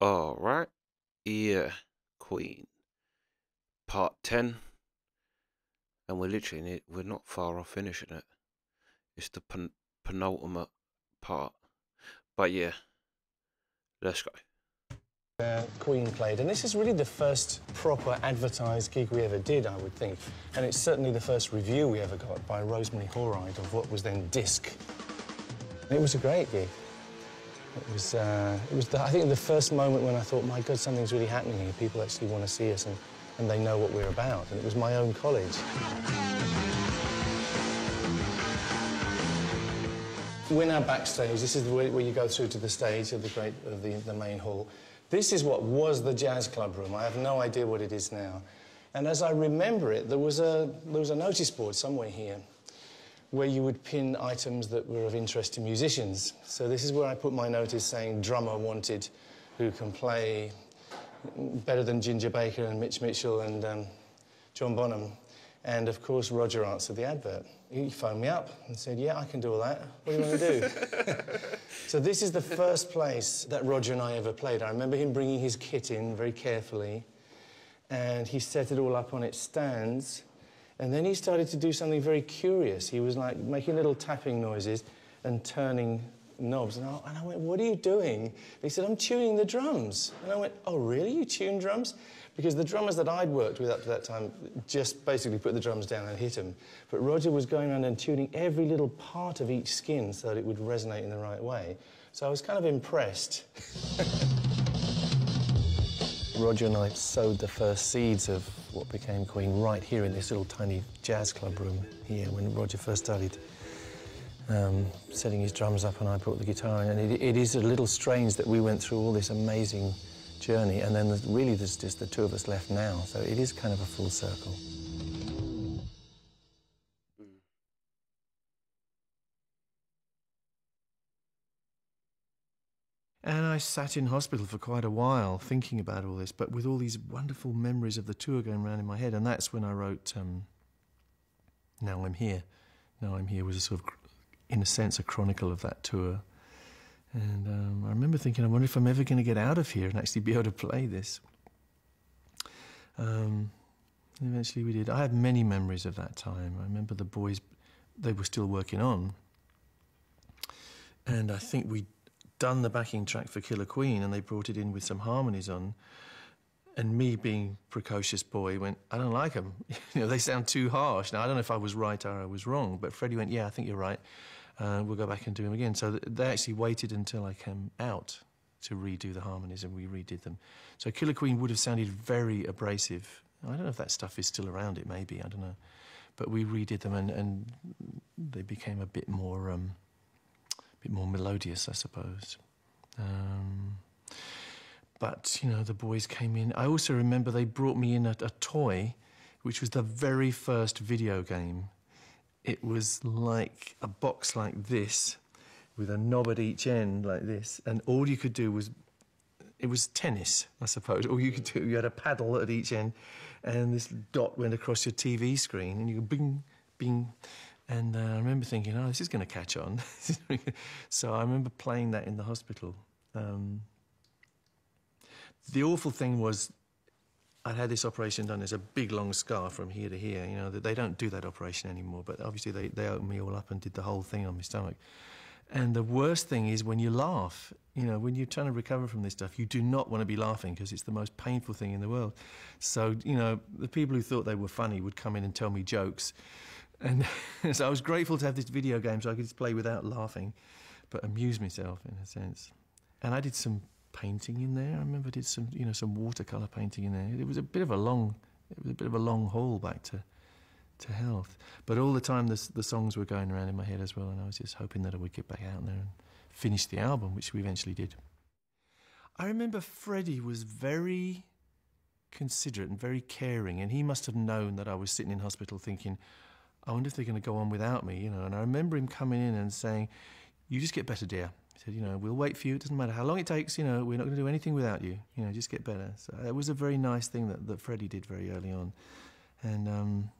All right. Yeah, Queen. Part 10. And we're literally, in it, we're not far off finishing it. It's the pen- penultimate part. But yeah, let's go. uh, Queen played, and this is really the first proper advertised gig we ever did, I would think. And it's certainly the first review we ever got by Rosemary Horide of what was then Disc. It was a great gig. It was, uh, it was the, I think, the first moment when I thought, my God, something's really happening here. People actually want to see us, and, and they know what we're about. And it was my own college. We're now backstage. This is the where you go through to the stage of the great of the, the main hall. This is what was the jazz club room. I have no idea what it is now. And as I remember it, there was a there was a notice board somewhere here where you would pin items that were of interest to musicians. So this is where I put my notice saying drummer wanted who can play better than Ginger Baker and Mitch Mitchell and um, John Bonham. And of course, Roger answered the advert. He phoned me up and said, Yeah, I can do all that. What do you want to do? so, this is the first place that Roger and I ever played. I remember him bringing his kit in very carefully, and he set it all up on its stands. And then he started to do something very curious. He was like making little tapping noises and turning knobs. And I, and I went, What are you doing? He said, I'm tuning the drums. And I went, Oh, really? You tune drums? Because the drummers that I'd worked with up to that time just basically put the drums down and hit them. But Roger was going around and tuning every little part of each skin so that it would resonate in the right way. So I was kind of impressed. Roger and I sowed the first seeds of what became Queen right here in this little tiny jazz club room here when Roger first started um, setting his drums up and I brought the guitar in. And it, it is a little strange that we went through all this amazing journey and then really there's just the two of us left now. So it is kind of a full circle. I sat in hospital for quite a while thinking about all this, but with all these wonderful memories of the tour going around in my head. And that's when I wrote um, Now I'm Here. Now I'm Here was a sort of, in a sense, a chronicle of that tour. And um, I remember thinking, I wonder if I'm ever going to get out of here and actually be able to play this. Um, eventually we did. I have many memories of that time. I remember the boys, they were still working on. And I think we'd done the backing track for Killer Queen and they brought it in with some harmonies on. And me being precocious boy went, I don't like them. you know, they sound too harsh. Now, I don't know if I was right or I was wrong, but Freddie went, yeah, I think you're right. Uh, we'll go back and do them again. So they actually waited until I came out to redo the harmonies and we redid them. So Killer Queen would have sounded very abrasive. I don't know if that stuff is still around, it maybe, I don't know. But we redid them and, and they became a bit more, um, bit more melodious, I suppose. Um, but, you know, the boys came in. I also remember they brought me in a, a toy, which was the very first video game it was like a box like this with a knob at each end like this and all you could do was it was tennis i suppose all you could do you had a paddle at each end and this dot went across your tv screen and you go bing bing and uh, i remember thinking oh this is going to catch on so i remember playing that in the hospital um, the awful thing was I'd had this operation done. There's a big long scar from here to here. You know they don't do that operation anymore. But obviously they they opened me all up and did the whole thing on my stomach. And the worst thing is when you laugh. You know when you're trying to recover from this stuff, you do not want to be laughing because it's the most painful thing in the world. So you know the people who thought they were funny would come in and tell me jokes. And so I was grateful to have this video game so I could just play without laughing, but amuse myself in a sense. And I did some painting in there. I remember I did some, you know, some watercolor painting in there. It was a bit of a long, it was a bit of a long haul back to, to health. But all the time, the, the songs were going around in my head as well, and I was just hoping that I would get back out there and finish the album, which we eventually did. I remember Freddie was very considerate and very caring, and he must have known that I was sitting in hospital thinking, I wonder if they're going to go on without me, you know. And I remember him coming in and saying, "You just get better, dear." He said, "You know, we'll wait for you. It doesn't matter how long it takes. You know, we're not going to do anything without you. You know, just get better." So it was a very nice thing that that Freddie did very early on, and um,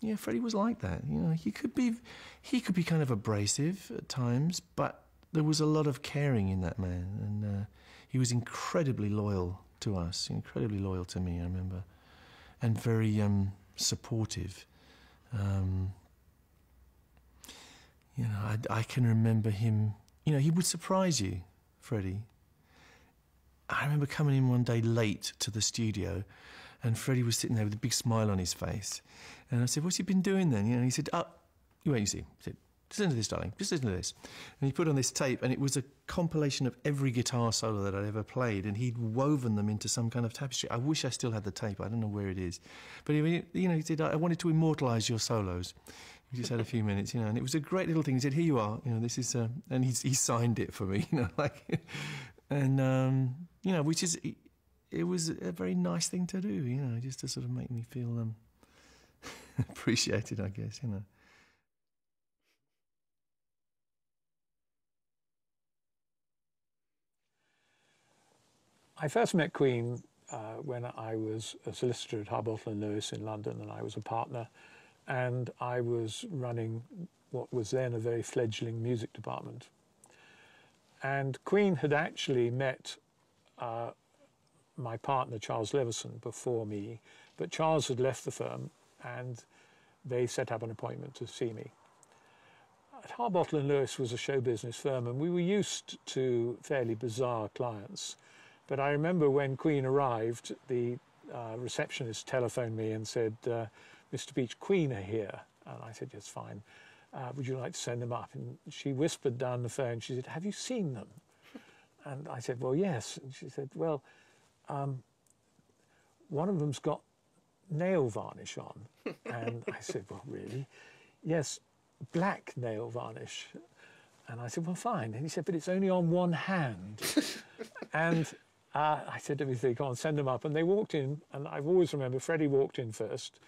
yeah, Freddie was like that. You know, he could be, he could be kind of abrasive at times, but there was a lot of caring in that man, and uh, he was incredibly loyal to us, incredibly loyal to me. I remember, and very um, supportive. Um, you know, I, I can remember him. You know, he would surprise you, Freddie. I remember coming in one day late to the studio, and Freddie was sitting there with a big smile on his face. And I said, "What's he been doing then?" You know, he said, "Oh, you wait, you see." He said, "Just listen to this, darling. Just listen to this." And he put on this tape, and it was a compilation of every guitar solo that I'd ever played, and he'd woven them into some kind of tapestry. I wish I still had the tape. I don't know where it is, but he, you know, he said, "I wanted to immortalise your solos." We just had a few minutes, you know, and it was a great little thing. He said, "Here you are, you know, this is," uh, and he he signed it for me, you know, like, and um, you know, which is it was a very nice thing to do, you know, just to sort of make me feel um, appreciated, I guess, you know. I first met Queen uh, when I was a solicitor at Harbottle and Lewis in London, and I was a partner, and I was running what was then a very fledgling music department. And Queen had actually met uh, my partner, Charles Leveson, before me, but Charles had left the firm and they set up an appointment to see me. Harbottle and Lewis was a show business firm and we were used to fairly bizarre clients. But I remember when Queen arrived, the uh, receptionist telephoned me and said, uh, Mr. Beach, Queen are here. And I said, yes, fine. Uh, would you like to send them up? And she whispered down the phone, she said, have you seen them? And I said, well, yes. And she said, well, um, one of them's got nail varnish on. and I said, well, really? Yes, black nail varnish. And I said, well, fine. And he said, but it's only on one hand. and uh, I said to everything, go on, send them up. And they walked in, and I've always remembered Freddie walked in first.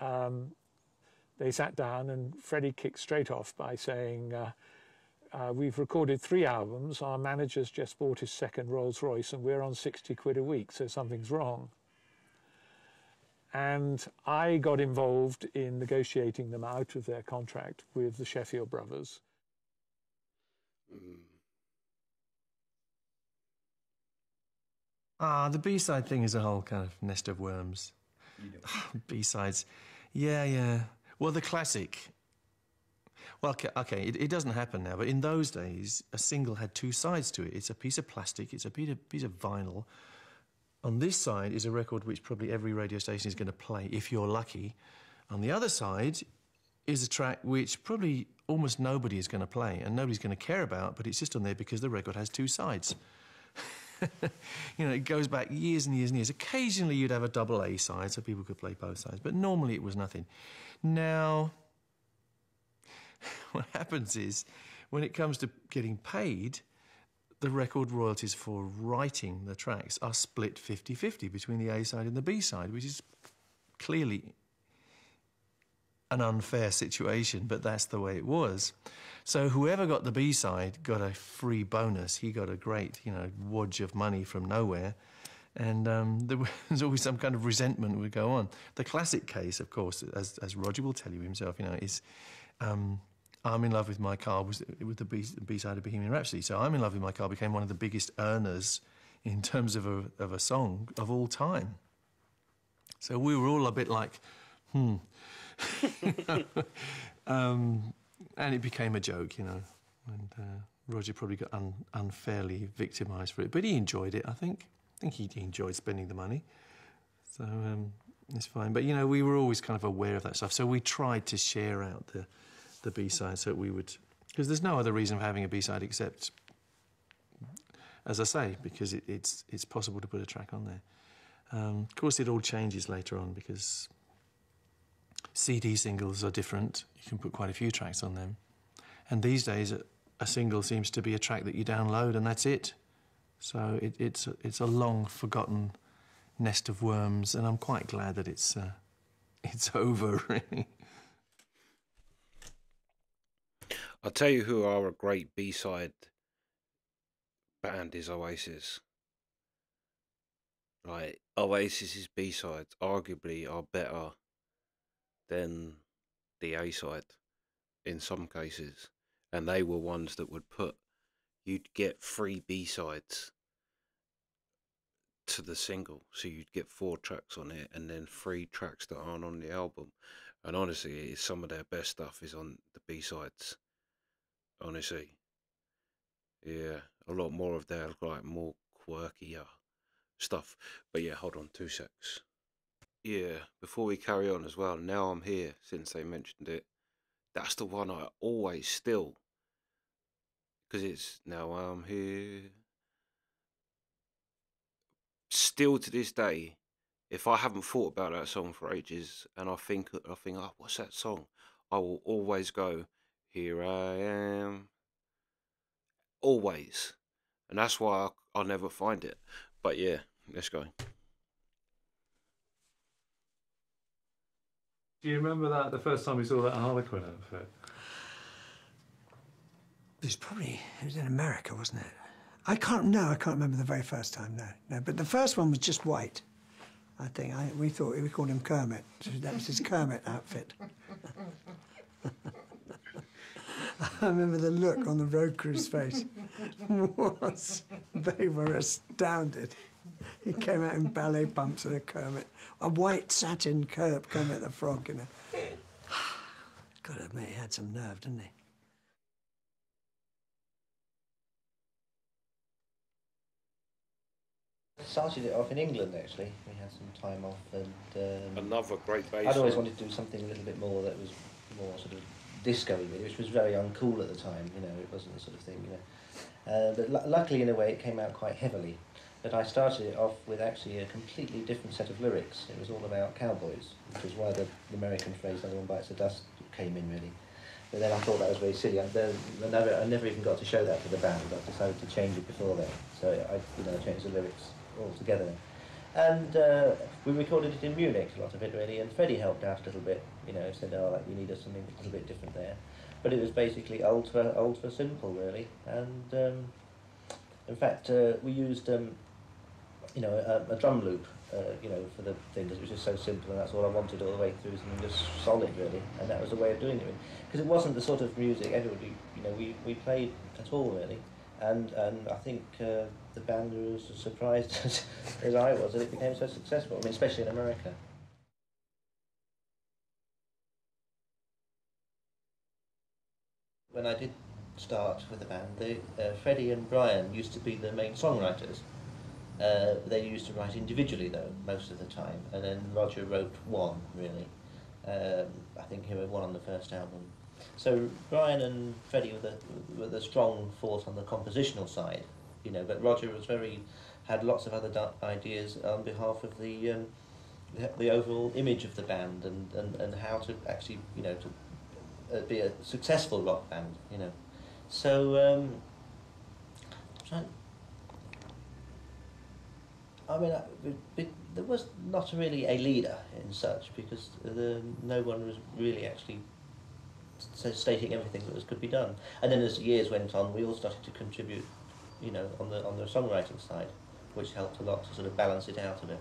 Um, they sat down, and Freddie kicked straight off by saying, uh, uh, we've recorded three albums. Our manager's just bought his second Rolls Royce, and we're on 60 quid a week, so something's wrong. And I got involved in negotiating them out of their contract with the Sheffield brothers. Mm. Ah, the B side thing is a whole kind of nest of worms. B sides. Yeah, yeah. Well, the classic well, okay, okay it, it, doesn't happen now, but in those days, a single had two sides to it. It's a piece of plastic, it's a piece of, piece of vinyl. On this side is a record which probably every radio station is going to play, if you're lucky. On the other side is a track which probably almost nobody is going to play and nobody's going to care about, but it's just on there because the record has two sides. you know, it goes back years and years and years. Occasionally you'd have a double A side so people could play both sides, but normally it was nothing. Now, what happens is when it comes to getting paid, the record royalties for writing the tracks are split 50 50 between the A side and the B side, which is clearly an unfair situation, but that's the way it was. So whoever got the B side got a free bonus. He got a great, you know, wodge of money from nowhere. And um, there was always some kind of resentment would go on. The classic case, of course, as, as Roger will tell you himself, you know, is um, I'm in love with my car was with the B, B side of Bohemian Rhapsody. So I'm in love with my car became one of the biggest earners in terms of a, of a song of all time. So we were all a bit like, hmm. um, and it became a joke, you know. And uh, Roger probably got un unfairly victimised for it, but he enjoyed it. I think. I think he, enjoyed spending the money. So um, it's fine. But you know, we were always kind of aware of that stuff. So we tried to share out the the B side so we would. Because there's no other reason of having a B side except, as I say, because it, it's, it's possible to put a track on there. Um, of course, it all changes later on because CD singles are different. You can put quite a few tracks on them. And these days, a, a single seems to be a track that you download and that's it. So it, it's, it's a long forgotten nest of worms, and I'm quite glad that it's, uh, it's over, really. I'll tell you who are a great B side band is Oasis. Like Oasis's B sides arguably are better than the A side in some cases. And they were ones that would put you'd get free B sides to the single. So you'd get four tracks on it and then three tracks that aren't on the album. And honestly, some of their best stuff is on the B sides. Honestly. Yeah, a lot more of their like more quirkier stuff. But yeah, hold on two secs. Yeah, before we carry on as well, now I'm here since they mentioned it. That's the one I always still because it's now I'm here. Still to this day, if I haven't thought about that song for ages and I think I think, oh, what's that song? I will always go, Here I am. Always. And that's why I, I'll never find it. But yeah, let's go. Do you remember that the first time you saw that Harlequin outfit? It was probably it was in America, wasn't it? I can't. No, I can't remember the very first time. No, no. But the first one was just white. I think I, we thought we called him Kermit. That was his Kermit outfit. I remember the look on the road crew's face was they were astounded. He came out in ballet pumps and a Kermit, a white satin Kermit, Kermit the Frog, you know. Got to admit, he had some nerve, didn't he? Started it off in England actually. We had some time off, and um, Another great bass. I'd always wanted to do something a little bit more that was more sort of disco really, which was very uncool at the time. You know, it wasn't the sort of thing. You know, uh, but l- luckily in a way it came out quite heavily. But I started it off with actually a completely different set of lyrics. It was all about cowboys, which is why the, the American phrase "No one bites the dust" came in really. But then I thought that was very silly. I, I, never, I never even got to show that to the band. I decided to change it before then. So I, you know, changed the lyrics altogether. And uh, we recorded it in Munich, a lot of it really, and Freddie helped out a little bit, you know, said, oh, like, we need something a little bit different there. But it was basically ultra, ultra simple, really. And um, in fact, uh, we used, um, you know, a, a drum loop, uh, you know, for the thing, because it was just so simple, and that's all I wanted all the way through, something just solid, really. And that was the way of doing it. Because it wasn't the sort of music everybody, you know, we, we played at all, really. And, and I think uh, the band was as surprised as, as I was that it became so successful. I mean, especially in America. When I did start with the band, they, uh, Freddie and Brian used to be the main songwriters. Uh, they used to write individually, though, most of the time, and then Roger wrote one, really. Um, I think he wrote one on the first album. So Brian and Freddie were the, were the strong force on the compositional side, you know, but Roger was very, had lots of other ideas on behalf of the, um, the, overall image of the band and, and, and how to actually, you know, to uh, be a successful rock band, you know. So, um, I mean, uh, I, it, there was not really a leader in such because uh, the, no one was really actually stating everything that was could be done. And then as the years went on, we all started to contribute, you know, on the on the songwriting side, which helped a lot to sort of balance it out a bit.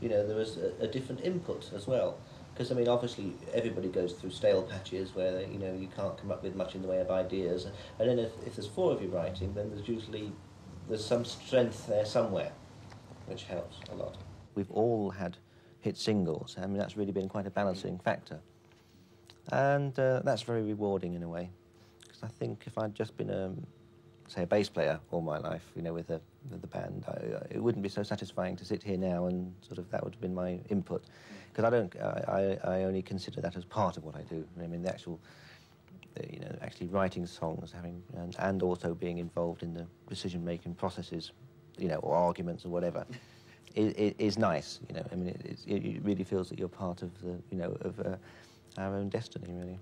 You know, there was a, a different input as well. Because I mean, obviously, everybody goes through stale patches where you know you can't come up with much in the way of ideas, and then if, if there's four of you writing, then there's usually there's some strength there somewhere, which helps a lot. We've all had hit singles. I mean, that's really been quite a balancing factor. And uh, that's very rewarding in a way. Because I think if I'd just been, a, say, a bass player all my life, you know, with the, with the band, I, it wouldn't be so satisfying to sit here now and sort of that would have been my input. Because I don't, I, I only consider that as part of what I do. I mean, the actual, you know, actually writing songs, having, and, and also being involved in the decision-making processes, you know, or arguments or whatever. Is, is nice, you know. I mean, it, it, really feels that you're part of the, you know, of uh, our own destiny, really.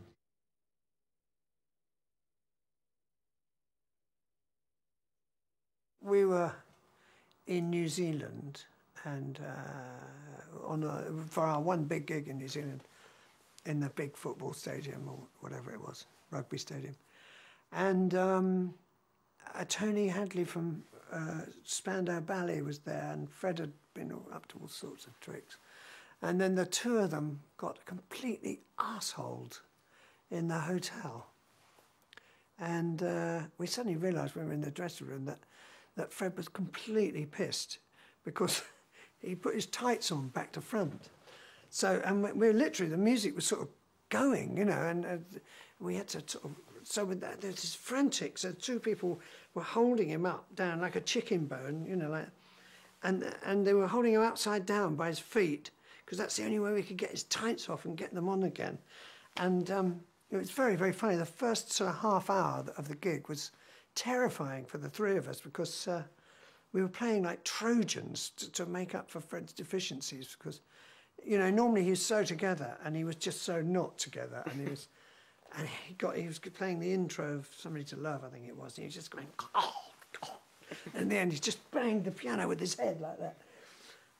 We were in New Zealand and uh, on a, for our one big gig in New Zealand in the big football stadium or whatever it was, rugby stadium. And um, uh, Tony Hadley from uh, Spandau Ballet was there, and Fred had been up to all sorts of tricks. And then the two of them got completely assholed in the hotel. And uh, we suddenly realised when we were in the dressing room that, that Fred was completely pissed because he put his tights on back to front. So, and we- we're literally, the music was sort of going, you know, and uh, we had to sort of, so with that, there's this frantic. So two people were holding him up down like a chicken bone, you know, like, and and they were holding him upside down by his feet because that's the only way we could get his tights off and get them on again. And um, it was very, very funny. The first sort of half hour of the gig was terrifying for the three of us because uh, we were playing like Trojans to, to make up for Fred's deficiencies because, you know, normally he was so together and he was just so not together and he was, and he got he was playing the intro of Somebody to Love, I think it was. And he was just going, oh, oh. And in the end, he just banged the piano with his head like that,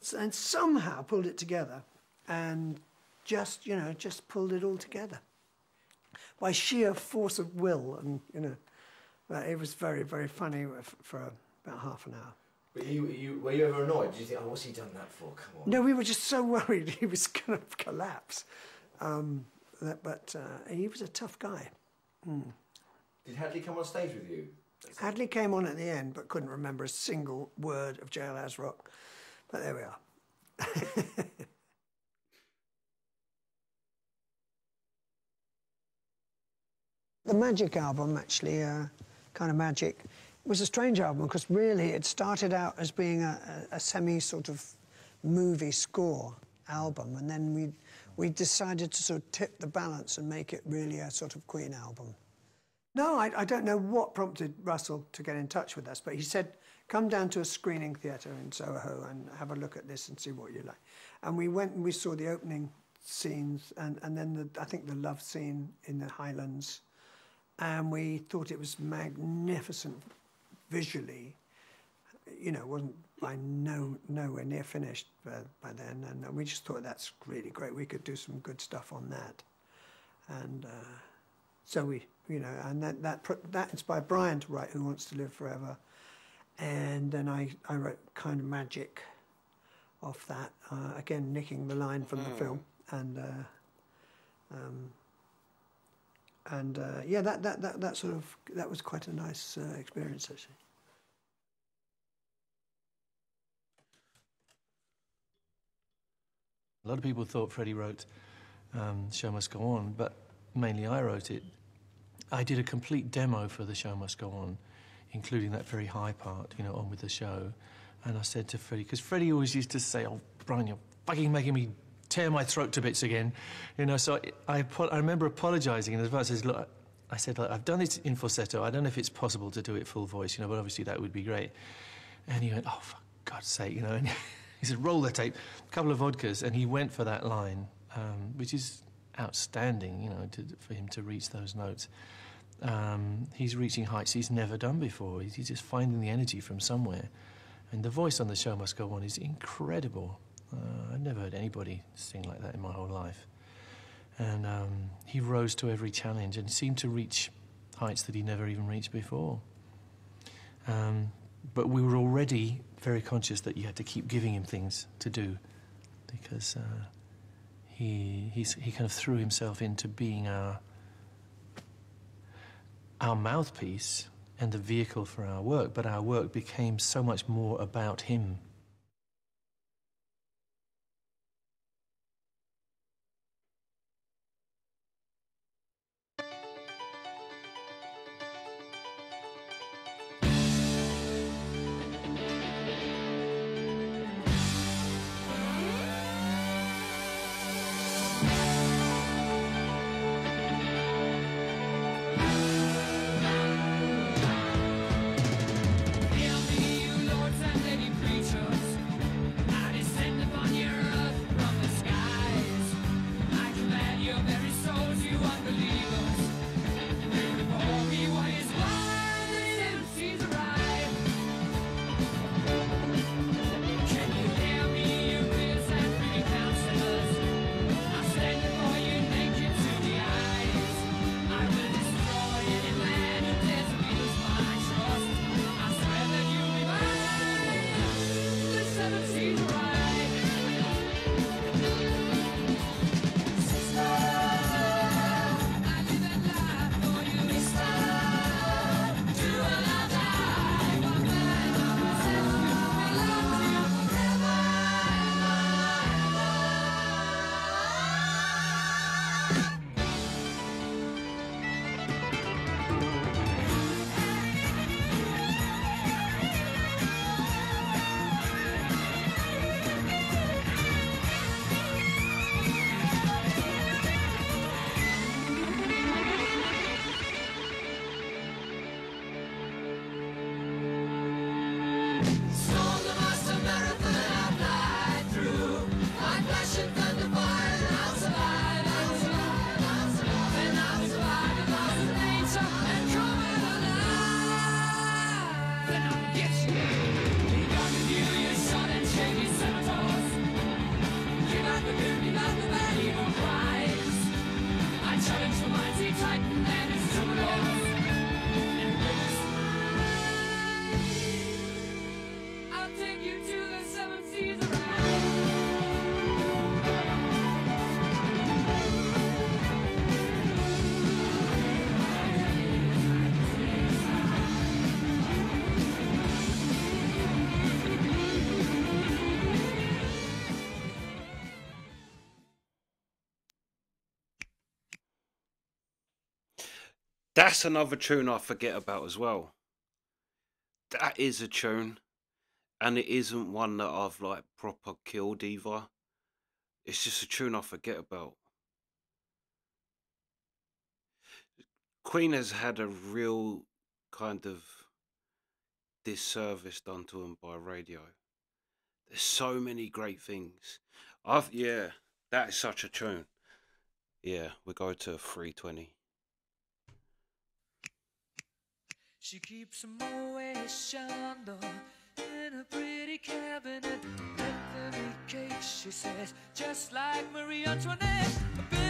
so, and somehow pulled it together, and just you know just pulled it all together by sheer force of will, and you know, it was very very funny for about half an hour. Were you, were you, were you ever annoyed? Did you think, oh, what's he done that for? Come on. No, we were just so worried he was going to collapse. Um, that, but uh, he was a tough guy. Did Hadley come on stage with you? Hadley came on at the end, but couldn't remember a single word of Jailhouse Rock. But there we are. the Magic album, actually, uh, kind of magic, was a strange album because really it started out as being a, a, a semi sort of movie score album, and then we we decided to sort of tip the balance and make it really a sort of Queen album. No, I, I don't know what prompted Russell to get in touch with us, but he said, come down to a screening theatre in Soho and have a look at this and see what you like. And we went and we saw the opening scenes and, and then the, I think the love scene in the Highlands. And we thought it was magnificent visually. You know, it wasn't by no nowhere near finished by, by then. And we just thought that's really great. We could do some good stuff on that. And... Uh, so we, you know, and that that that inspired Brian to write "Who Wants to Live Forever," and then I I wrote kind of magic off that uh, again, nicking the line from the film, and uh, um, and uh, yeah, that, that that that sort of that was quite a nice uh, experience actually. A lot of people thought Freddie wrote um, Show Must Go On, but mainly I wrote it. I did a complete demo for The Show Must Go On, including that very high part, you know, on with the show. And I said to Freddie, because Freddie always used to say, Oh, Brian, you're fucking making me tear my throat to bits again. You know, so I, I, I remember apologizing in advance. I said, Look, I said, I've done it in falsetto. I don't know if it's possible to do it full voice, you know, but obviously that would be great. And he went, Oh, for God's sake, you know. He said, Roll the tape, a couple of vodkas. And he went for that line, um, which is outstanding, you know, to, for him to reach those notes. Um, he's reaching heights he's never done before. He's, he's just finding the energy from somewhere. And the voice on the show must go on is incredible. Uh, I've never heard anybody sing like that in my whole life. And um, he rose to every challenge and seemed to reach heights that he never even reached before. Um, but we were already very conscious that you had to keep giving him things to do because uh, he, he kind of threw himself into being our, our mouthpiece and the vehicle for our work, but our work became so much more about him. That's another tune I forget about as well. That is a tune, and it isn't one that I've like proper killed either. It's just a tune I forget about. Queen has had a real kind of disservice done to them by radio. There's so many great things. I've yeah, that is such a tune. Yeah, we go to 320. She keeps a Moet Chandon in a pretty cabinet. Anthony case, she says, just like Marie Antoinette.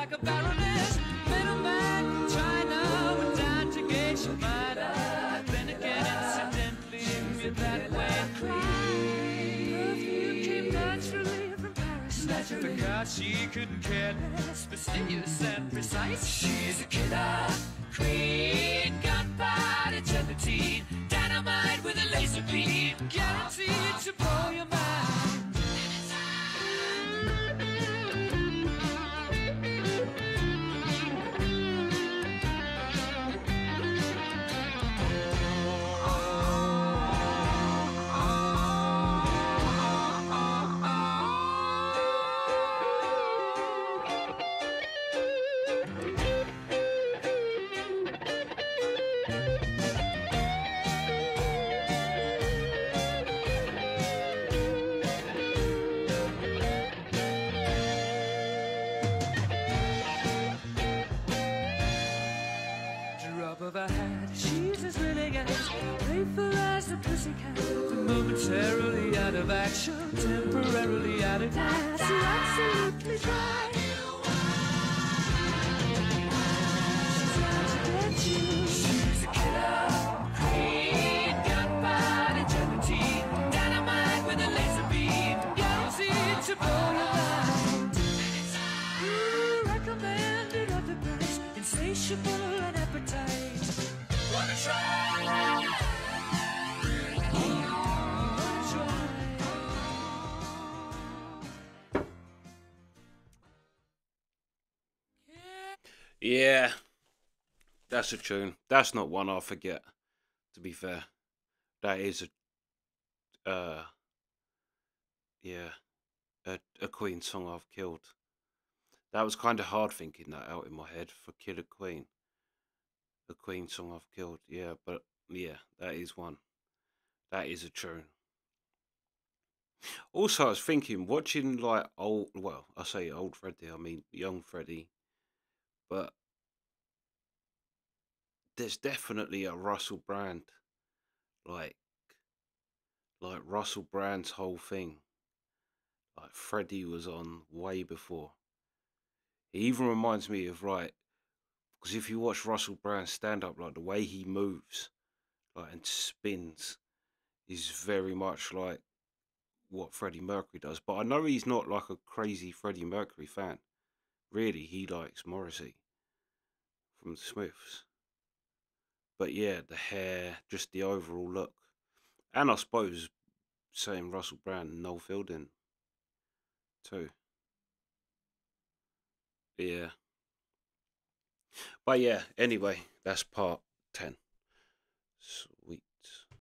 Like a baroness. Of action, temporarily out of. You're absolutely dry. She's a killer gunpowder dynamite with a laser beam, guaranteed to blow your mind. Recommended at the price, insatiable and appetite. Wanna try? Yeah, that's a tune. That's not one I'll forget. To be fair, that is a, uh, yeah, a, a Queen song I've killed. That was kind of hard thinking that out in my head for Killer Queen. A Queen song I've killed, yeah, but yeah, that is one. That is a tune. Also, I was thinking, watching like old, well, I say old Freddie, I mean young Freddie, but there's definitely a Russell Brand, like, like Russell Brand's whole thing. Like Freddie was on way before. He even reminds me of right, because if you watch Russell Brand stand up, like the way he moves, like and spins, is very much like what Freddie Mercury does. But I know he's not like a crazy Freddie Mercury fan. Really, he likes Morrissey from the Smiths. But yeah, the hair, just the overall look. And I suppose same Russell Brand and Noel Fielding too. Yeah. But yeah, anyway, that's part 10. S-